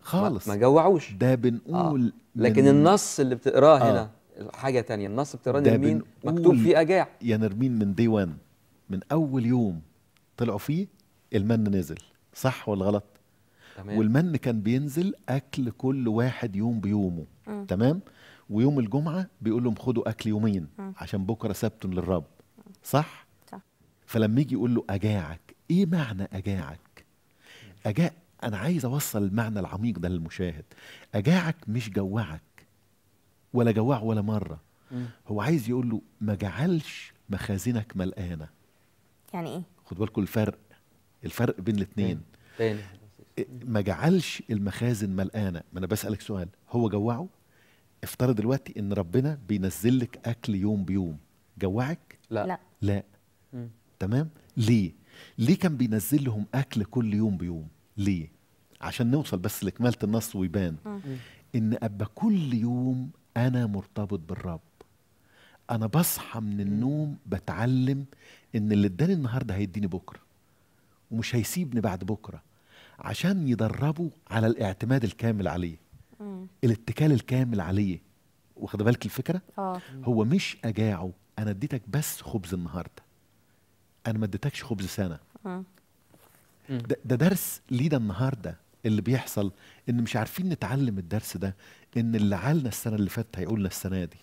خالص. ما جوعوش. ده بنقول لكن من- النص اللي بتقراه آه. هنا حاجة تانية. النص بتقراه بنقول- مكتوب فيه أجاع. يا نرمين من دي 1 من أول يوم طلعوا فيه المن نزل. صح ولا غلط؟ تمام. والمن كان بينزل أكل كل واحد يوم بيومه. تمام؟ ويوم الجمعة بيقول لهم خدوا أكل يومين عشان بكرة سبت للرب. صح؟ صح. فلما يجي يقول له أجاعك إيه معنى أجاعك؟ أجاع أنا عايز أوصل المعنى العميق ده للمشاهد. أجاعك مش جوعك ولا جوع ولا مرة. مم. هو عايز يقول له ما جعلش مخازنك ملقانة. يعني إيه؟ خد بالكم الفرق الفرق بين الاثنين تاني ما جعلش المخازن ملقانة. ما أنا بسألك سؤال هو جوعه؟ افترض دلوقتي إن ربنا بينزل لك أكل يوم بيوم. جوعك؟ لا, لا. لا. تمام؟ ليه؟ ليه كان بينزل لهم أكل كل يوم بيوم؟ ليه؟ عشان نوصل بس لكماله النص ويبان. إن أبقى كل يوم أنا مرتبط بالرب. أنا بصحى من النوم بتعلم إن اللي اداني النهارده هيديني بكرة ومش هيسيبني بعد بكرة عشان يدربوا على الاعتماد الكامل عليه. الاتكال الكامل عليه. واخد بالك الفكرة؟ آه. هو مش أجاعه أنا اديتك بس خبز النهارده. أنا ما اديتكش خبز سنة. مم. ده, ده درس لينا النهارده اللي بيحصل إن مش عارفين نتعلم الدرس ده إن اللي عالنا السنة اللي فاتت هيقولنا السنة دي.